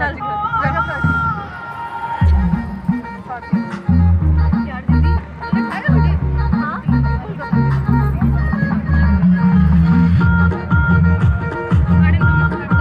下去，看。